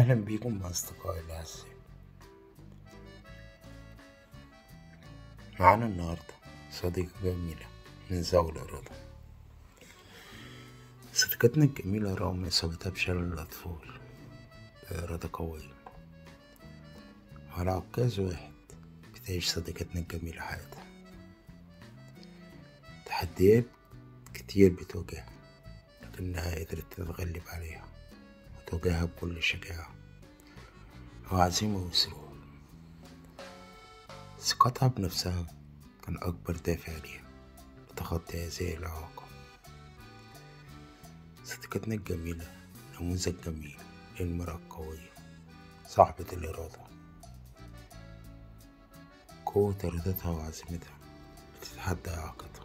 بيكم أصدقائي الأعزاء معانا النهاردة صديقة جميلة من زاوية رضا. صديقتنا الجميلة رغم إصابتها بشلل الأطفال بإرادة قوية وعلى عكاز واحد بتعيش صديقتنا الجميلة حياتها. تحديات كتير بتواجهها لكنها قدرت تتغلب عليها. وتواجهها بكل شجاعة. وعزيمة وإصرار ثقتها بنفسها كان أكبر دافع ليها. لتخطي هذه الإعاقة صديقتنا الجميلة نموذج جميل للمرأة القوية صاحبة الإرادة. قوة إرادتها وعزيمتها بتتحدى إعاقتها